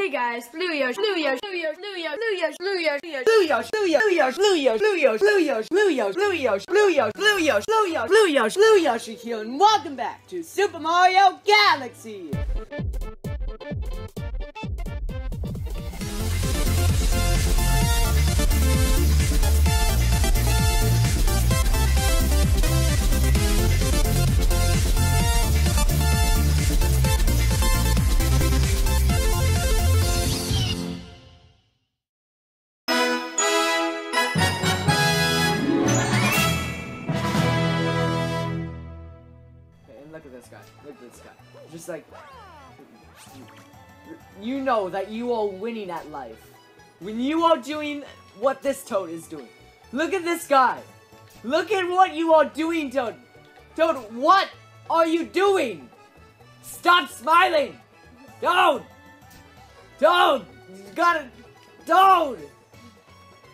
Hey guys, Blue Yosh, Blue Yosh, Blue Yosh, Blue Yosh, Blue Yosh, Blue Yosh, Blue Yosh, Blue Yosh, Blue Yosh, Blue Yosh, Blue Yosh, Blue Yosh, Blue Yosh, Blue Yosh, Blue Yosh, Blue Yosh, Blue Yosh, Blue Yoshi here, and welcome back to Super Mario Galaxy! Guy. Look at this guy. Just like you know that you are winning at life when you are doing what this Toad is doing. Look at this guy. Look at what you are doing, Toad. Toad, what are you doing? Stop smiling. Toad. Toad, you gotta. Toad.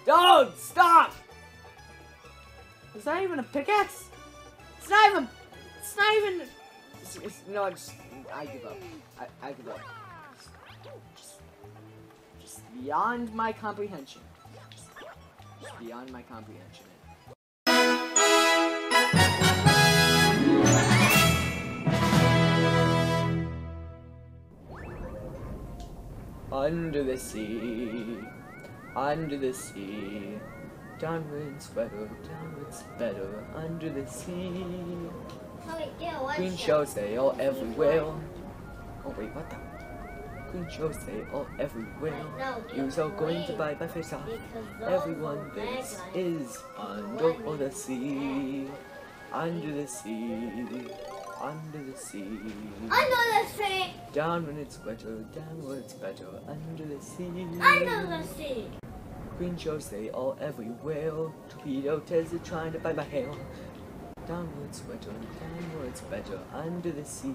Toad, stop. Is that even a pickaxe? It's not even. It's not even. It's, no, I just. I give up. I, I give up. Just, just beyond my comprehension. Just, just beyond my comprehension. Under the sea, under the sea, downwards better, downwards better, under the sea. Green shells they all everywhere. Oh wait, what the? Queen shells they all everywhere. You are so going to buy my face off. Everyone, this is under the sea, under the sea, under the sea. Under the sea, Down when it's wetter, down when it's better, under the sea. under the sea. Green shells they all everywhere. Torpedo Teds are trying to bite my hair. Downwards wetter, downwards better, under the sea.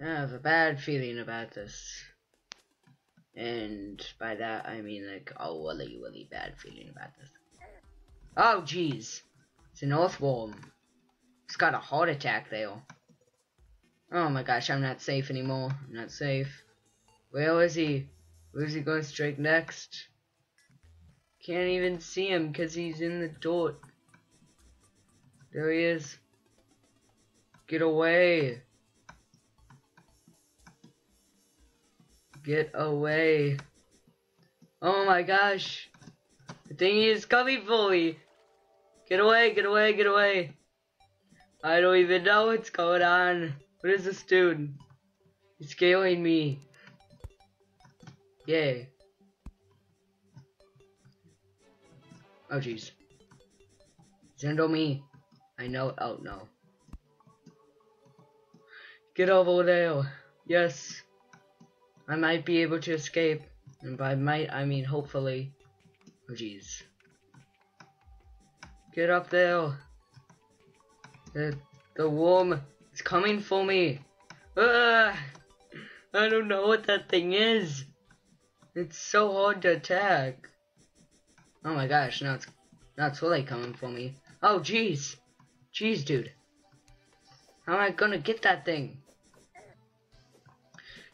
I have a bad feeling about this. And by that I mean like a really, really bad feeling about this. Oh jeez. It's an earthworm. It's got a heart attack there. Oh my gosh, I'm not safe anymore. I'm not safe. Where is he? Where's he going straight next? Can't even see him because he's in the dirt. There he is. Get away. Get away. Oh my gosh. The thing is coming me. Get away, get away, get away. I don't even know what's going on. What is this dude? He's scaling me. Yay. Oh jeez. Send on me. I know. Oh no. Get over there. Yes. I might be able to escape. And by might, I mean hopefully. Oh jeez. Get up there. The, the worm is coming for me. Ah, I don't know what that thing is. It's so hard to attack. Oh my gosh, now it's, now it's really coming for me. Oh jeez. Jeez, dude. How am I gonna get that thing?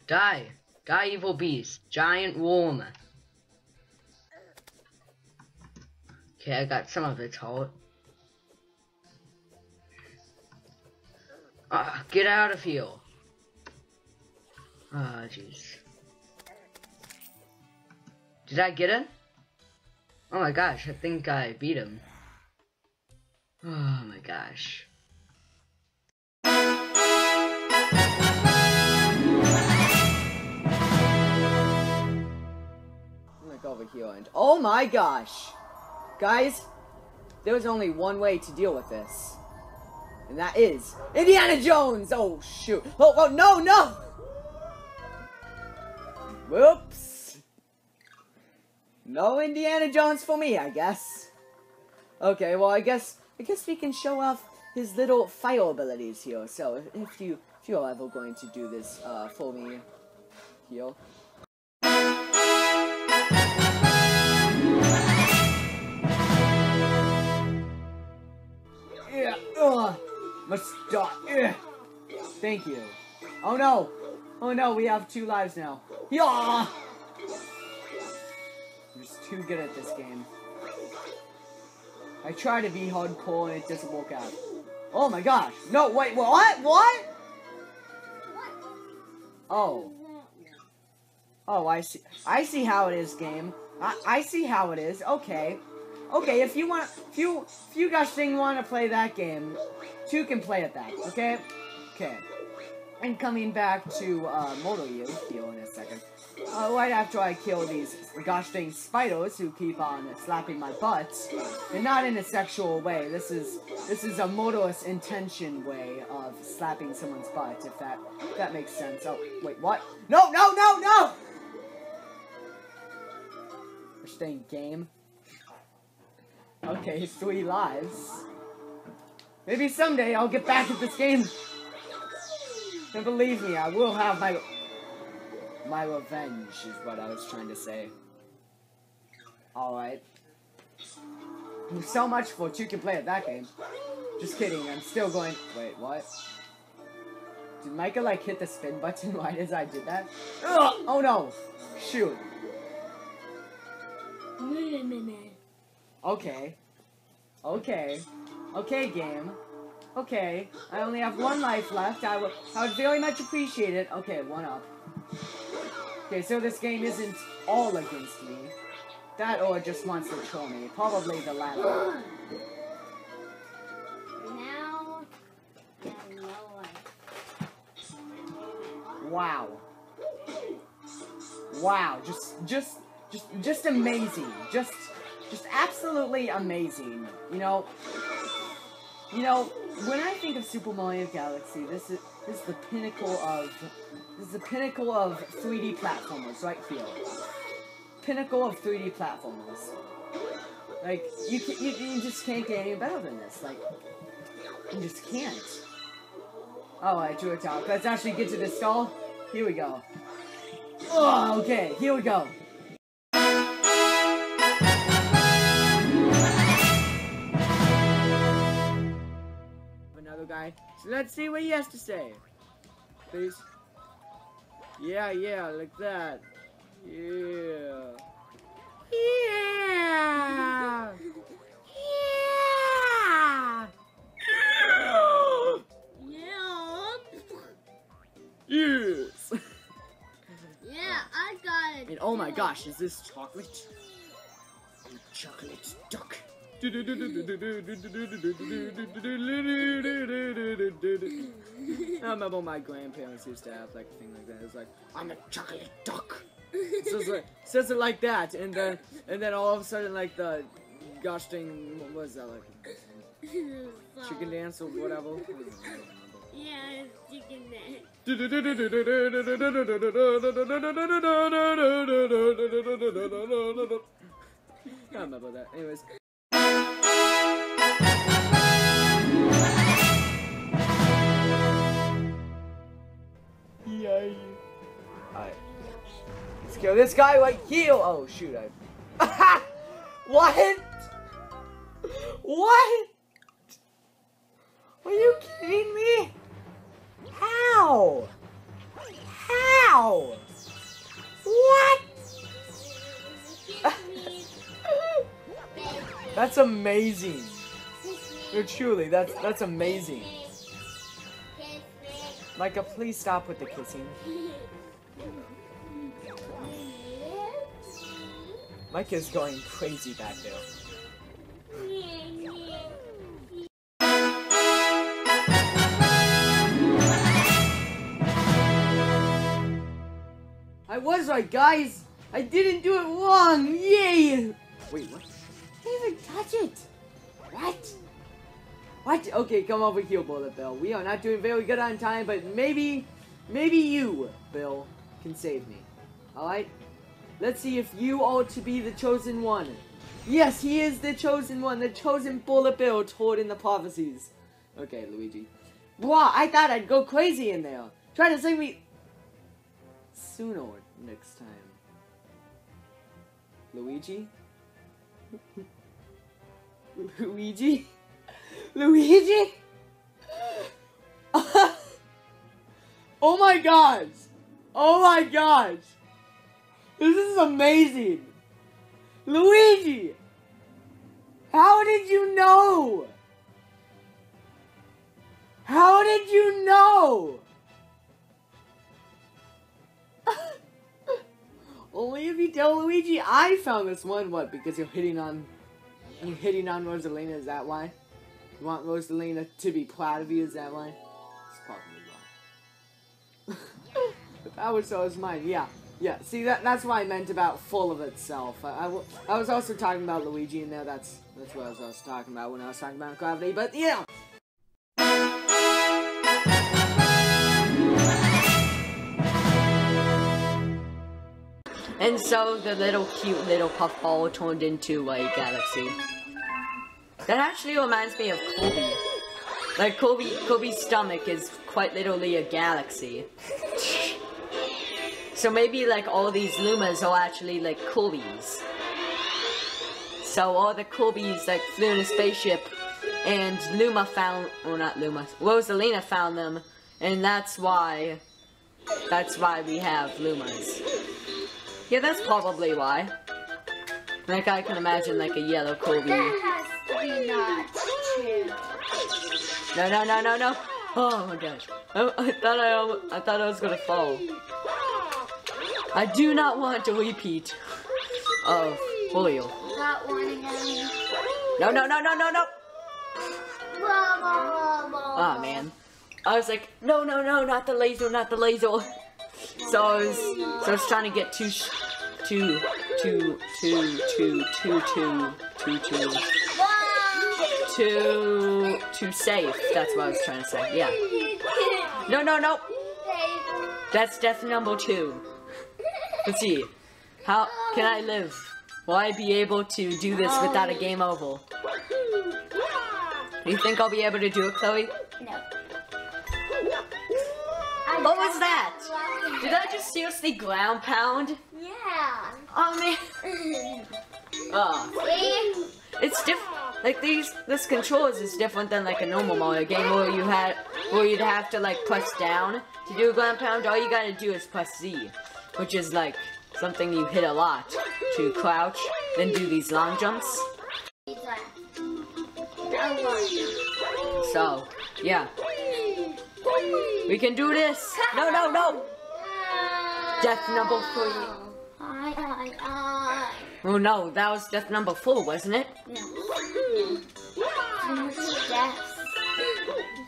Die. Die, evil beast. Giant worm. Okay, I got some of its heart. Ah, get out of here. Ah, jeez. Did I get him? Oh my gosh, I think I beat him. Oh my gosh. I'm gonna go over here and oh my gosh, guys, there's only one way to deal with this, and that is Indiana Jones. Oh shoot! Oh, oh no no! Whoops! No Indiana Jones for me, I guess. Okay, well I guess I guess we can show off his little fire abilities here. So if, you if you're ever going to do this uh, for me here. Must stop. Ugh. Thank you. Oh no! Oh no, we have two lives now. Yeah! I'm just too good at this game. I try to be hardcore and it doesn't work out. Oh my gosh! No, wait, what? What? Oh. Oh, I see. I see how it is, game. I, I see how it is. Okay. Okay, if you want, if you, if you guys think want to play that game, two can play at that, okay? Okay. And coming back to, uh, Moto U, heal in a second. Uh, right after I kill these gosh dang spiders who keep on slapping my butt, and not in a sexual way. This is this is a motorist intention way of slapping someone's butt. If that if that makes sense. Oh wait, what? No, no, no, no! We're staying game. Okay, three lives. Maybe someday I'll get back at this game. And believe me, I will have my my revenge is what I was trying to say. Alright. So much for two can play at that game. Just kidding, I'm still going wait, what? Did Micah like hit the spin button right as I did that? Ugh! Oh no! Shoot. Okay. Okay. Okay, game. Okay. I only have one life left. I would I would very much appreciate it. Okay, one up. Okay, so this game isn't all against me. That or just wants to troll me. Probably the latter. Now. Wow. Wow, just just just just amazing. Just just absolutely amazing. You know You know, when I think of Super Mario Galaxy, this is this is the pinnacle of this is the pinnacle of 3D platformers right here. Pinnacle of 3D platformers. Like you, can, you you just can't get any better than this. Like you just can't. Oh, I drew a top. Let's actually get to the skull. Here we go. Oh, okay. Here we go. Another guy. So let's see what he has to say. Please. Yeah, yeah, like that. Yeah. Yeah. Yeah. Yeah. Yes. Yeah, I got it. And oh my gosh, is this chocolate? Chocolate duck. I remember my grandparents used to have like a thing like that. It was like, I'm a chocolate duck. So it's like, says it like that, and then and then all of a sudden like the gosh dang, what was that like? Chicken dance or whatever. I don't remember. Yeah, chicken dance. I remember that. Anyways. Kill this guy right here. Oh, shoot. I. what? What? Are you kidding me? How? How? What? That's amazing. No, truly, that's that's amazing. Micah, please stop with the kissing. Micah's going crazy back there. I was right, guys. I didn't do it wrong. Yay! Wait, what? I didn't even touch it. What? What? Okay, come over here, Bullet Bill. We are not doing very good on time, but maybe, maybe you, Bill, can save me. Alright? Let's see if you are to be the chosen one. Yes, he is the chosen one, the chosen Bullet Bill told in the prophecies. Okay, Luigi. Wow, I thought I'd go crazy in there. Try to save me sooner next time. Luigi? Luigi? Luigi? Oh my gosh! Oh my gosh! This is amazing! Luigi! How did you know? How did you know? Only if you tell Luigi I found this one. What? Because you're hitting on, you're hitting on Rosalina. Is that why? You want Rosalina to be proud of you? Is that why? It's probably why. that was so, it's mine. Yeah. Yeah, see that that's what I meant about full of itself. I—I was also talking about Luigi in there. That's that's what I was, I was talking about when I was talking about gravity. But yeah. And so the little cute little puffball turned into a galaxy. That actually reminds me of Kirby. Like Kirby, Kirby's stomach is quite literally a galaxy. So maybe like all these Lumas are actually like Kirby's. So all the Kirby's like flew in a spaceship and Luma found, well not Luma, Rosalina found them and that's why, that's why we have Lumas. Yeah, that's probably why. Like I can imagine like a yellow Kobe. That has to be not true. No, no, no, no, no. Oh my gosh. I, I thought I, I thought I was gonna fall. I do not want a repeat of. Not wanting any. No, no, no, no, no, no. Blah. Oh man. I was like, no, no, no, not the laser, not the laser. So I was, so I was trying to get too, too, too, too, too, too, too, too, Wow. too, too safe. That's what I was trying to say. Yeah. No, no, no. That's death number two. Let's see. How can I live? Will I be able to do this without a game oval? Do you think I'll be able to do it, Chloe? No. What was that? Did I just seriously ground pound? Yeah. Oh man. Oh, See? it's different. Like these, this controls is different than like a normal Mario game where you had, where you'd have to like press down to do a ground pound. All you gotta do is press Z, which is like something you hit a lot to crouch, then do these long jumps. So, yeah, we can do this. No, no, no. Death number three. Oh no, that was death number four, wasn't it? No. Too much death.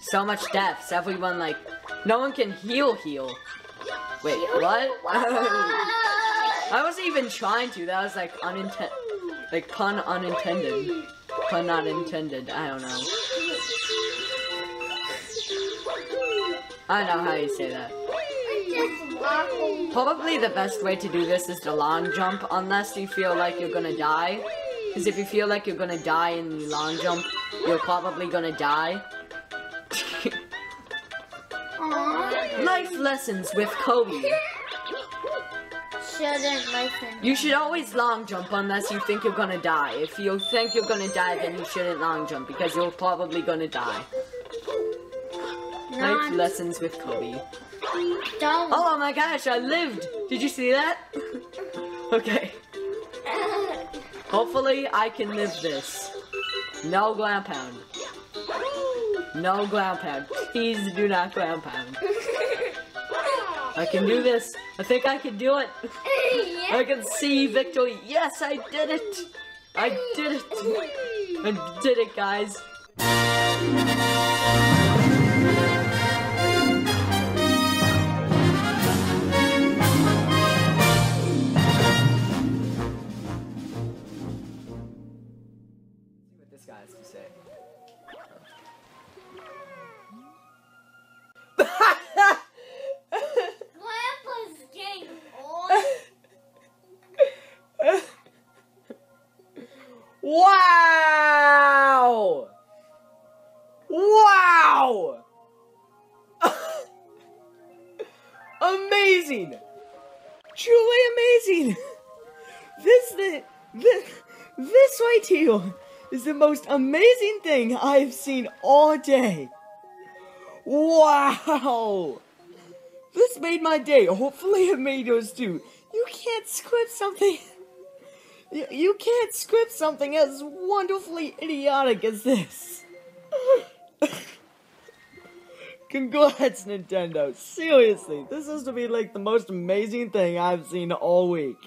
So much deaths. Everyone like, no one can heal heal. Wait, what? I wasn't even trying to. That was like unintended, like pun unintended, pun not intended. I don't know. I don't know how you say that. Probably the best way to do this is to long jump, unless you feel like you're gonna die. Because if you feel like you're gonna die and you long jump, you're probably gonna die. Life lessons with Kobe. Shouldn't listen. You should always long jump unless you think you're gonna die. If you think you're gonna die, then you shouldn't long jump because you're probably gonna die. Life lessons with Kobe. Don't. Oh my gosh, I lived! Did you see that? okay. Hopefully I can live this. No ground pound. No ground pound. Please do not ground pound. I can do this. I think I can do it. I can see victory. Yes, I did it. I did it. I did it, guys. Is the most amazing thing I've seen all day. Wow! This made my day. Hopefully it made yours too. You can't script something. You, you can't script something as wonderfully idiotic as this. Congrats, Nintendo. Seriously, this has to be like the most amazing thing I've seen all week.